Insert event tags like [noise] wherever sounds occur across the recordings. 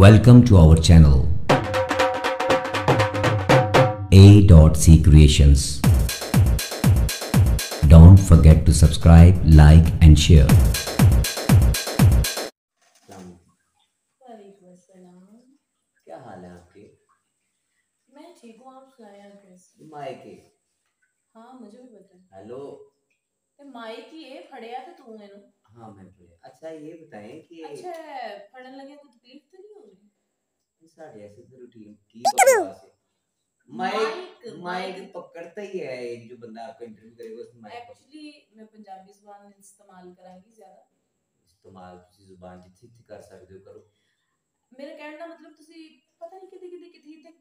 Welcome to our channel. A.C Creations. Don't forget to subscribe, like, and share. क्या हाल है आपके? मैं ठीक हूँ आप सुनाए आप कैसे मायके। हाँ मुझे भी पता हेलो। ते माई की ये फड़िया ते तू मैनू हाँ मैं बढ़िया अच्छा ये बताएँ कि अच्छा फड़न लगे कोई तकलीफ़ तो नहीं होगी साढ़े ऐसे तो रूटीन की बकवास है माइक माइक- माइक माइक- पकड़ता ही है एक जो बंदा आपका इंटरव्यू करेगा उसमें माइक पकड़- एक्चुअली मैं पंजाबी जुबान इस्तेमाल करांगी ज्यादा इस्तेमाल ਤੁਸੀਂ ਜ਼ੁਬਾਨ ਜਿੱਥੇ ਜਿੱਥੇ ਕਰ ਸਕਦੇ ਹੋ ਕਰੋ मेरा कहने का मतलब ਤੁਸੀਂ ਪਤਾ ਨਹੀਂ ਕਿਤੇ ਕਿਤੇ ਕਿਤੇ ਤੇ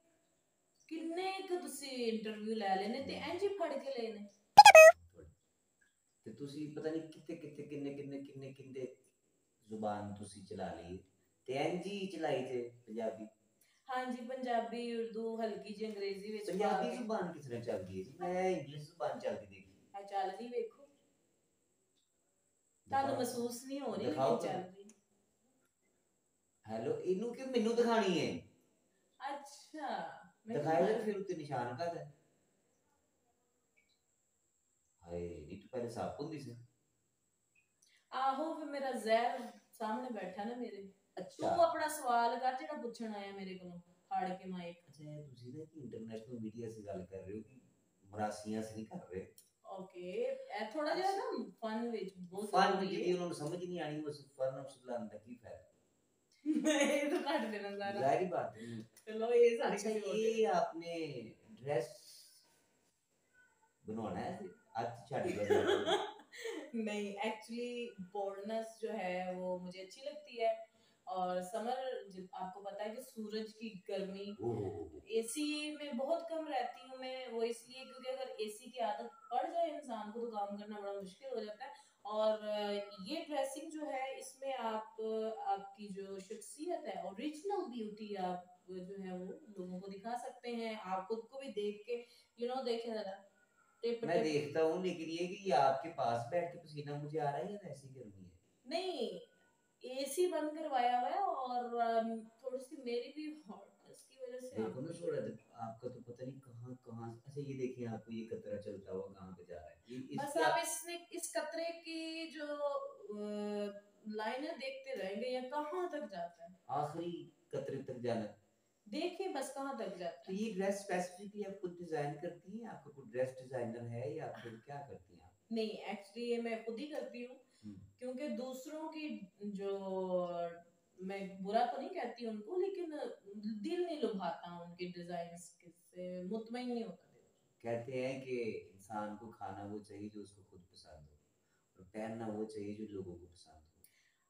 ਕਿੰਨੇ ਕੁ ਤੁਸੀਂ ਇੰਟਰਵਿਊ ਲੈ ਲੈਨੇ ਤੇ ਇੰਜ ਹੀ ਫੜ ਕੇ ਲੈਨੇ ਤੇ ਤੁਸੀਂ ਪਤਾ ਨਹੀਂ ਕਿੱਥੇ ਕਿੱਥੇ ਕਿੰਨੇ ਕਿੰਨੇ ਕਿੰਨੇ ਕਿੰਨੇ ਜ਼ੁਬਾਨ ਤੁਸੀਂ ਚਲਾ ਲਈ ਤੇ ਐਨਜੀ ਚਲਾਈ ਤੇ ਪੰਜਾਬੀ? ਹਾਂਜੀ ਪੰਜਾਬੀ ਉਰਦੂ ਹਲਕੀ ਜਿਹੀ ਅੰਗਰੇਜ਼ੀ ਵਿੱਚ ਪੰਜਾਬੀ ਜ਼ੁਬਾਨ ਕਿਸ ਤਰ੍ਹਾਂ ਚੱਲਦੀ ਹੈ ਜੀ? ਮੈਂ ਇੰਗਲਿਸ਼ ਜ਼ੁਬਾਨ ਚੱਲਦੀ ਦੇਖੀ ਆ ਚੱਲਦੀ ਵੇਖੋ। ਤੁਹਾਨੂੰ ਮਹਿਸੂਸ ਨਹੀਂ ਹੋ ਰਹੀ ਲੇਕਿਨ ਚੱਲ ਰਹੀ ਹੈਲੋ ਇਹਨੂੰ ਕਿ ਮੈਨੂੰ ਦਿਖਾਣੀ ਹੈ? ਅੱਛਾ ਦਿਖਾਇਆ ਜਰਾ ਫਿਰ ਉੱਤੇ ਨਿਸ਼ਾਨ ਕਾਹਦਾ ਹੈ? ਹਾਏ ਇਹ ਤਾਂ ਪਹਿਲੇ ਸਾਪ ਹੁੰਦੀ ਸੀ। ਆਹੋ ਫਿਰ ਮੇਰਾ ਜ਼ਹਿਰ ਸਾਹਮਣੇ ਬੈਠਾ ਨਾ ਮੇਰੇ ਤੂੰ ਅੱਛਾ ਆਪਣਾ ਸਵਾਲ ਕਰ ਜਿਹੜਾ ਪੁੱਛਣ ਆਇਆ ਮੇਰੇ ਕੋਲੋਂ ਫੜ ਕੇ ਮਾਈਕ ਅੱਛਾ ਇਹ ਤੁਸੀਂ ਨਾ ਕਿ ਇੰਟਰਨੈਸ਼ਨਲ ਮੀਡੀਆ ਸੇ ਗੱਲ ਕਰ ਰਹੇ ਹੋ ਕਿ ਮਰਾਸੀਆਂ ਸੇ ਨਹੀਂ ਕਰ ਰਹੇ ਓਕੇ ਇਹ ਥੋੜਾ ਜਿਹਾ ਨਾ ਫਨ ਵਿੱਚ ਬਹੁਤ ਫਨ ਜ਼ਰੂਰੀ ਜਿਹਦੀ ਉਹਨਾਂ ਨੂੰ ਸਮਝ ਨਹੀਂ ਆਣੀ ਉਸ ਫਨ ਉਸ ਲਾਣ ਦਾ ਕੀ ਫਾਇਦਾ ਹੈ। ਇਹ ਤਾਂ ਕੱਟ ਦੇਣਾ ਸਾਰਾ ਜ਼ਾਹਿਰ ਬਾਤ है ਚਲੋ ਇਹ ਸਾਰੀ अच्छा ਕਿਸੇ ਹੋਰ ये आपने ड्रेस बनवाना है आज छाड़ी कर नहीं एक्चुअली बोल्डनेस जो है वो मुझे अच्छी लगती है। और समर जब आपको पता है कि सूरज की गर्मी एसी में बहुत कम रहती हूँ मैं वो इसलिए क्योंकि अगर एसी की आदत पड़ जाए इंसान को तो काम करना बड़ा मुश्किल हो जाता है। और ये ड्रेसिंग जो है इसमें आप आपकी जो शख्सियत है ओरिजिनल ब्यूटी आप जो है वो लोगों को दिखा सकते हैं। आप खुद को भी देख के यू नो देखें जरा। मैं देखता हूँ लेकिन ये कि ये आपके पास बैठ के पसीना मुझे आ रहा है या ऐसी गर्मी है? नहीं एसी बंद करवाया हुआ है और थोड़ी सी मेरी भी हॉटनेस की वजह से देखो ना थोड़ा तो आपका तो पता नहीं कहाँ कहाँ अच्छा ये देखिए आपको ये कतरा चलता हुआ कहाँ पे जा रहा है? बस आप इसने इस कतरे की जो लाइनें देखते रहेंगे या कहाँ तक जाता है? आखिरी कतरे तक जाना। है। देखिए बस कहाँ तक जाता तो ये ड्रेस स्पेसिफिकली आप खुद डिज़ाइन करती हैं आपका कोई ड्रेस डिज़ाइनर है या फिर क्या करती हैं आप? नहीं एक्चुअली ये मैं खुद ही करती हूँ हम्म। क्योंकि दूसरों की जो मैं बुरा तो नहीं कहती उनको लेकिन दिल नहीं लुभाता उनके डिज़ाइन से मुतमईन नहीं होता कहते हैं कि इंसान को खाना वो चाहिए जो उसको खुद पसंद हो और पहनना वो चाहिए जो लोगों को पसंद हो।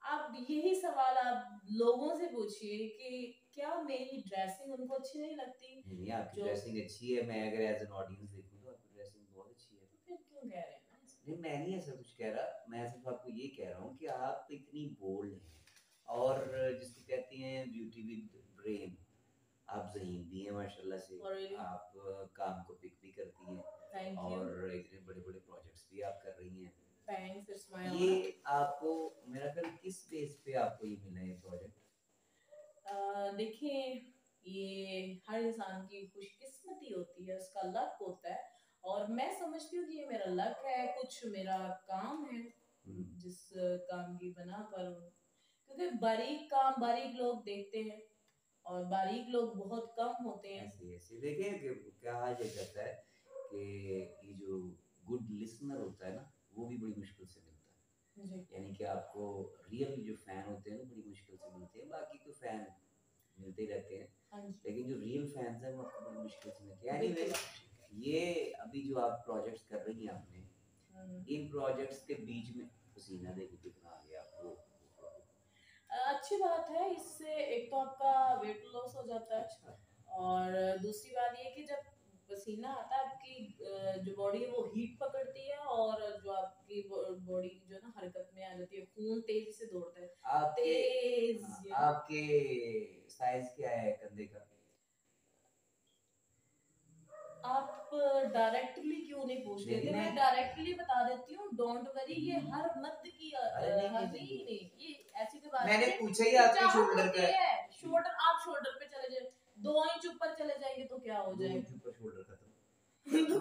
आप यही सवाल आप लोगों से पूछिए कि क्या मेरी ड्रेसिंग उनको अच्छी नहीं लगती? नहीं आपकी ड्रेसिंग अच्छी है मैं अगर एज एन ऑडियंस देखूँ तो आपकी ड्रेसिंग बहुत अच्छी है। तो फिर क्यों कह रहे हैं? नहीं मैं नहीं ऐसा कुछ कह रहा मैं सिर्फ़ आपको ये कह रहा हूँ कि आप इतनी बोल्ड हैं। और जिसको कहते हैं ब्यूटी विद ब्रेन आप जहीन भी हैं माशाल्लाह से। Really? आप काम को पिक भी करती हैं। और इतने बड़े बड़े प्रोजेक्ट्स भी आप कर रही हैं थैंक्स इट्स माय ये आपको मेरा किस बेस पे आपको ये मिला है प्रोजेक्ट देखिए ये हर इंसान की खुशकिस्मती होती है उसका लक होता है। और मैं समझती हूँ कि ये मेरा लक है कुछ मेरा काम है जिस काम की बना पर क्योंकि बारीक काम बारीक लोग देखते हैं और बारीक लोग बहुत कम होते हैं। ऐसे ऐसे। देखें कि क्या ये करता है कि ये जो गुड लिसनर होता है ना वो भी बड़ी मुश्किल से मिलता है। यानी कि आपको रियल जो फ़ैन होते हैं ना बड़ी मुश्किल से मिलते हैं। बाकी तो फ़ैन मिलते ही रहते हैं। हाँ लेकिन जो रियल फैंस हैं वो आपको बड़ी मुश्किल से मिलते हैं। एनीवे ये अभी जो आप प्रोजेक्ट्स कर रही हैं आपने हम्म। इन प्रोजेक्ट्स के बीच में पसीना देखो कितना आ गया आपको। अच्छी बात है इससे एक तो आपका वेट लॉस हो जाता है। अच्छा। और दूसरी बात ये कि जब पसीना आता है आपकी जो बॉडी है वो हीट पकड़ती है और जो आपकी बॉडी जो है ना हरकत में आ जाती है खून तेज़ी से दौड़ता है। आपके तेज हाँ, आपके साइज़ क्या है कंधे का? आप डायरेक्टली क्यों नहीं पूछ रहे? थे मैं डायरेक्टली बता देती हूँ डोंट वरी ये हर मर्द की हर नहीं, ये ऐसी कोई बात मैंने पूछा ही आपके शोल्डर है। शोल्डर आप शोल्डर पे चले जाए दो इंच ऊपर चले जाएँगे तो क्या हो जाएगा? ऊपर शोल्डर खत्म। [laughs] तो